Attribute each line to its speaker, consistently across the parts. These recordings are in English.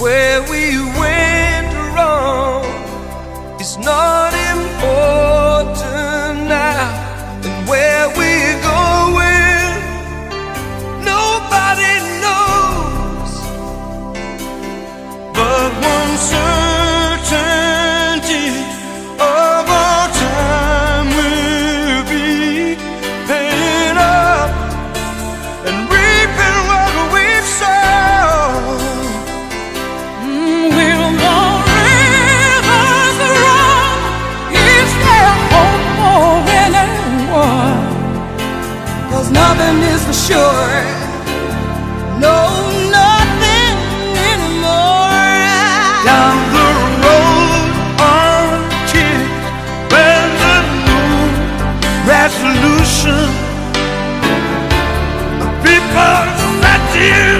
Speaker 1: where we Cause nothing is for sure. No,
Speaker 2: nothing anymore.
Speaker 1: Down the road, armchair Where the new? Resolution. The people that you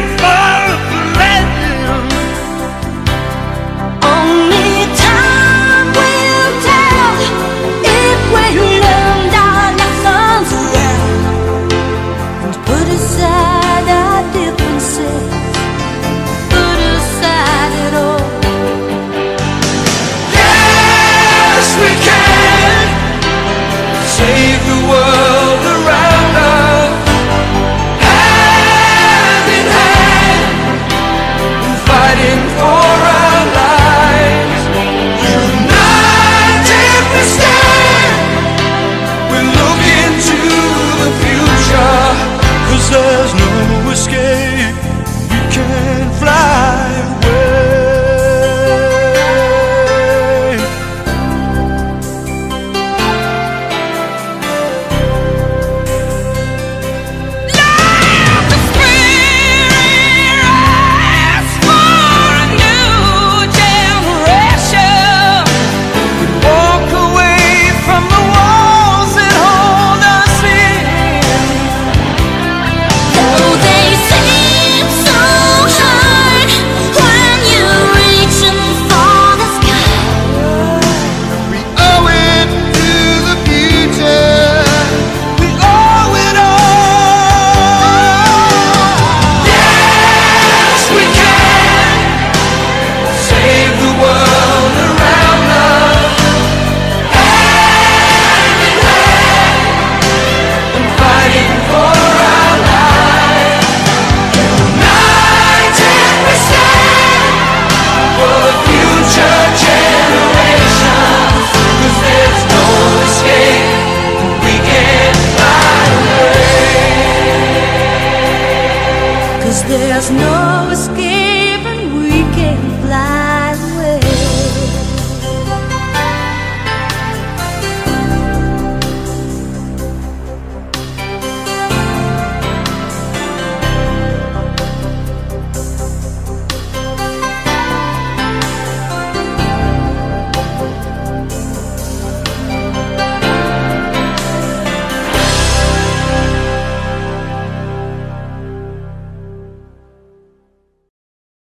Speaker 2: There's no escape.